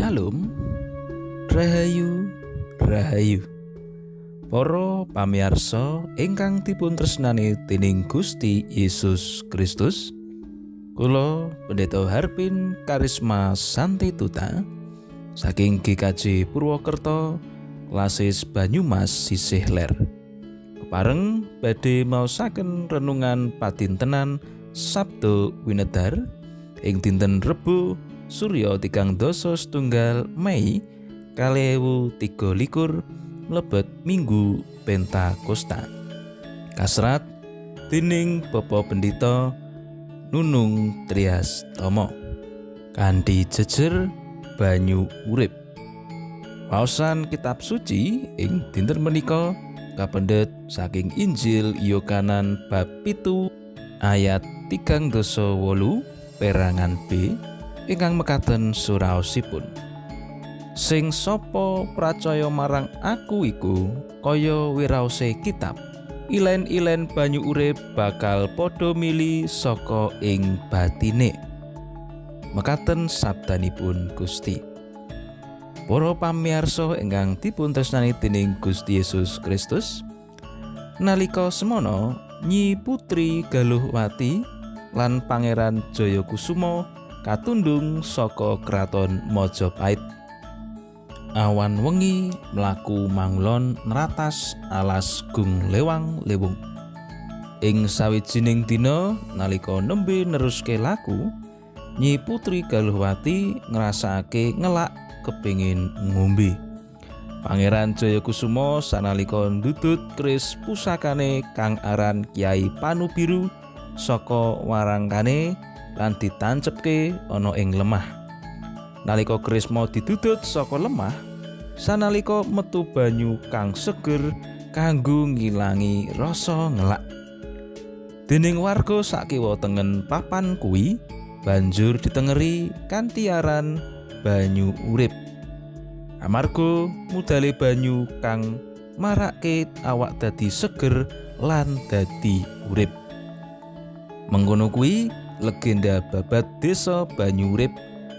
Shalom. Rahayu Rahayu. Para pamirsa ingkang dipun tresnani dening Gusti Yesus Kristus Kula Pendeta Harpin Karisma Santi Tuta saking GKJ Purwokerto Klasis Banyumas sisih ler. Kepareng badhe maosaken renungan patintenan Sabtu Winedar ing dinten Surya tigang doso setunggal Mei kalewu tiga likur mlebet Minggu Pentakosta. Kasrat dening Bapak Pendito Nunung Trias Tomo. Kanthi jejer banyu urip. Waosan kitab suci ing dinten menika kapendet saking Injil Yohanan bab pitu ayat tigang doso wolu perangan B ingkang mekaten suraosipun. Sing sapa pracaya marang aku iku kaya wiraose kitab. Ilen-ilen banyu urip bakal padha mili saka ing batine. Mekaten sabdanipun Gusti. Para pamirsa ingkang dipun tresnani dening Gusti Yesus Kristus, nalika semono Nyi Putri Galuhwati lan Pangeran Jayakusuma katundung saka kraton Majapahit. Awan wengi mlaku manglon neratas alas gung lewang lewung. Ing sawijining dina nalika nembe neruske laku, Nyi Putri Galuhwati ngrasake ngelak kepingin ngombe. Pangeran Jayakusuma sanalika ndudut kris pusakane kang aran Kyai Panubiru saka warangkane lan ditancepke ana ing lemah. Nalika Krisma didudut saka lemah, sanalika metu banyu kang seger kanggo ngilangi rasa ngelak. Dening warga sakiwa tengen papan kuwi banjur ditengeri kanthi aran banyu urip. Amarga mudale banyu kang marake awak dadi seger lan dadi urip. Mengkono kuwi legenda babat desa Banyurip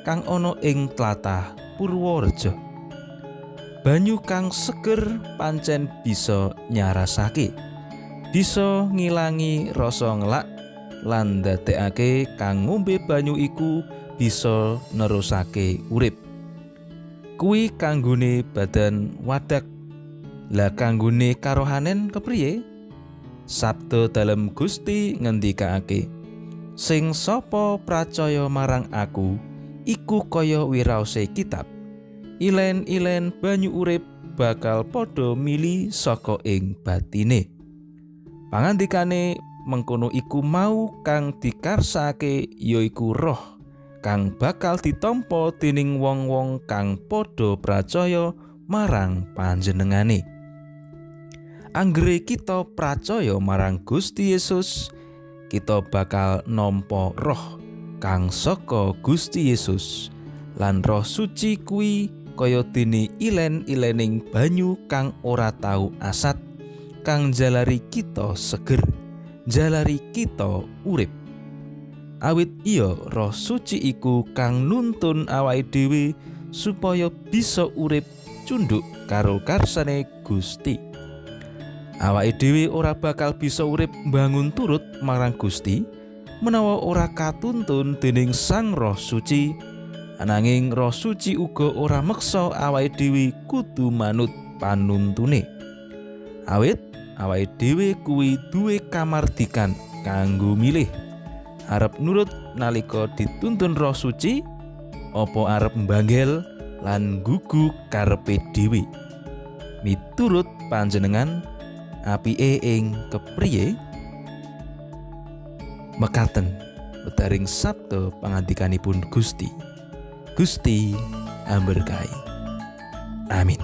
kang ana ing tlatah Purworejo. Banyu kang seger pancen bisa nyarasake. Bisa ngilangi rasa ngelak lan ndadekake kang ngombe banyu iku bisa nerusake urip. Kuwi kanggone badan wadak. Lah kanggone karohanen kepriye? Sabda dalem Gusti ngendikake, sing sapa pracaya marang aku iku kaya wiraose kitab. Ilen-ilen banyu urip bakal padha mili saka ing batine. Pangandikane mengkono iku mau kang dikarsake yaiku roh kang bakal ditampa dening wong-wong kang padha pracaya marang panjenengane. Anggere kita pracaya marang Gusti Yesus, kita bakal nampa roh kang saka Gusti Yesus lan roh suci kuwi kaya dene ilen-ilening banyu kang ora tau asat kang jalari kita seger jalari kita urip. Awit iya roh suci iku kang nuntun awake dhewe supaya bisa urip cunduk karo karsane Gusti awake dhewe ora bakal bisa urip bangun turut marang Gusti menawa ora katuntun dening Sang Roh Suci. Ananging Roh Suci uga ora meksa awake dhewe kudu manut panuntune. Awit awake dhewe kuwi duwe kamardikan kanggo milih. Arep nurut nalika dituntun Roh Suci opo arep mbanggel lan gugu karepe dhewe? Miturut panjenengan apike ing kepriye? Mekaten betaring sabda pangandikanipun Gusti. Gusti amberkahi. Amin